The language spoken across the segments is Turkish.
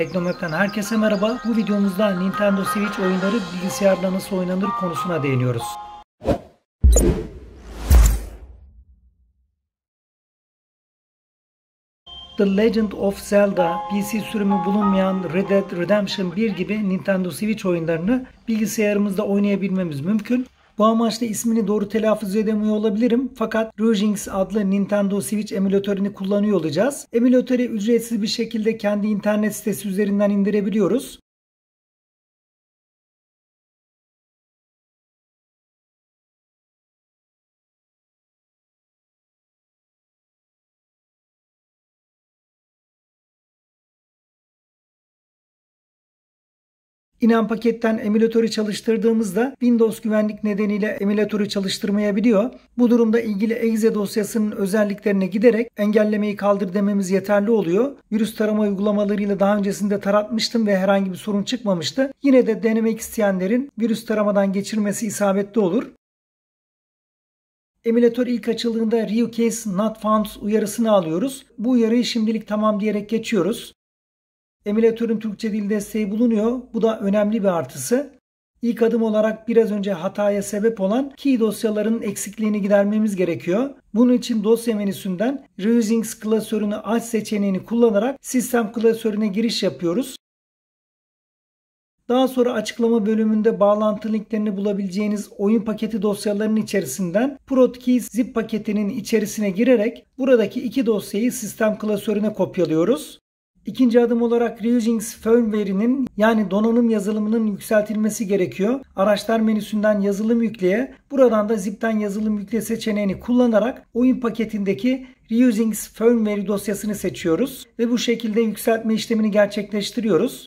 Teknomap'ten herkese merhaba. Bu videomuzda Nintendo Switch oyunları bilgisayarda nasıl oynanır konusuna değiniyoruz. The Legend of Zelda, PC sürümü bulunmayan Red Dead Redemption 1 gibi Nintendo Switch oyunlarını bilgisayarımızda oynayabilmemiz mümkün. Bu amaçla ismini doğru telaffuz edemiyor olabilirim. Fakat Rujings adlı Nintendo Switch emülatörünü kullanıyor olacağız. Emülatörü ücretsiz bir şekilde kendi internet sitesi üzerinden indirebiliyoruz. İnen paketten emülatörü çalıştırdığımızda Windows güvenlik nedeniyle emülatörü çalıştırmayabiliyor. Bu durumda ilgili exe dosyasının özelliklerine giderek engellemeyi kaldır dememiz yeterli oluyor. Virüs tarama uygulamalarıyla daha öncesinde taratmıştım ve herhangi bir sorun çıkmamıştı. Yine de denemek isteyenlerin virüs taramadan geçirmesi isabetli olur. Emülatör ilk açıldığında Rio Case Not Found uyarısını alıyoruz. Bu uyarıyı şimdilik tamam diyerek geçiyoruz. Emülatörün Türkçe dil desteği bulunuyor. Bu da önemli bir artısı. İlk adım olarak biraz önce hataya sebep olan key dosyaların eksikliğini gidermemiz gerekiyor. Bunun için dosya menüsünden Reusings klasörünü aç seçeneğini kullanarak sistem klasörüne giriş yapıyoruz. Daha sonra açıklama bölümünde bağlantı linklerini bulabileceğiniz oyun paketi dosyalarının içerisinden Protkeys zip paketinin içerisine girerek buradaki iki dosyayı sistem klasörüne kopyalıyoruz. İkinci adım olarak Reusings firmware'inin yani donanım yazılımının yükseltilmesi gerekiyor. Araçlar menüsünden yazılım yükleye, buradan da zipten yazılım yükle seçeneğini kullanarak oyun paketindeki Reusings firmware dosyasını seçiyoruz ve bu şekilde yükseltme işlemini gerçekleştiriyoruz.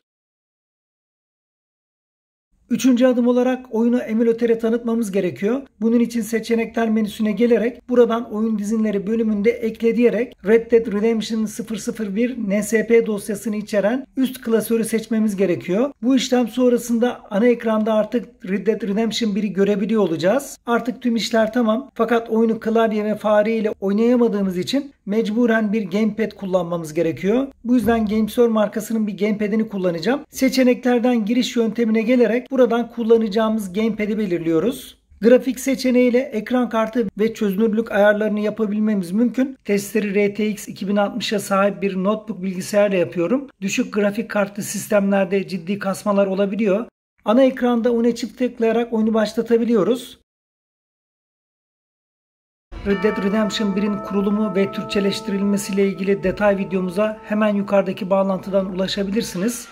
Üçüncü adım olarak oyunu emülatöre tanıtmamız gerekiyor. Bunun için seçenekler menüsüne gelerek buradan oyun dizinleri bölümünde ekle diyerek Red Dead Redemption 001 NSP dosyasını içeren üst klasörü seçmemiz gerekiyor. Bu işlem sonrasında ana ekranda artık Red Dead Redemption 1'i görebiliyor olacağız. Artık tüm işler tamam. Fakat oyunu klavye ve fare ile oynayamadığımız için mecburen bir gamepad kullanmamız gerekiyor. Bu yüzden GameSir markasının bir gamepad'ini kullanacağım. Seçeneklerden giriş yöntemine gelerek buradan kullanacağımız gamepad'i belirliyoruz. Grafik seçeneğiyle ekran kartı ve çözünürlük ayarlarını yapabilmemiz mümkün. Testleri RTX 2060'a sahip bir notebook bilgisayarla yapıyorum. Düşük grafik kartlı sistemlerde ciddi kasmalar olabiliyor. Ana ekranda ona çift tıklayarak oyunu başlatabiliyoruz. Red Dead Redemption 1'in kurulumu ve Türkçeleştirilmesiyle ilgili detay videomuza hemen yukarıdaki bağlantıdan ulaşabilirsiniz.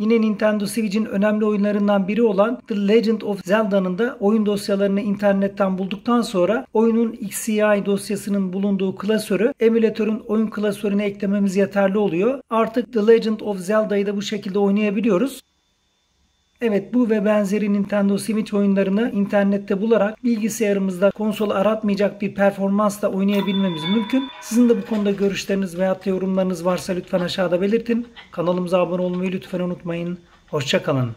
Yine Nintendo Switch'in önemli oyunlarından biri olan The Legend of Zelda'nın da oyun dosyalarını internetten bulduktan sonra oyunun XCI dosyasının bulunduğu klasörü emülatörün oyun klasörüne eklememiz yeterli oluyor. Artık The Legend of Zelda'yı da bu şekilde oynayabiliyoruz. Evet bu ve benzeri Nintendo Switch oyunlarını internette bularak bilgisayarımızda konsolu aratmayacak bir performansla oynayabilmemiz mümkün. Sizin de bu konuda görüşleriniz veya yorumlarınız varsa lütfen aşağıda belirtin. Kanalımıza abone olmayı lütfen unutmayın. Hoşçakalın.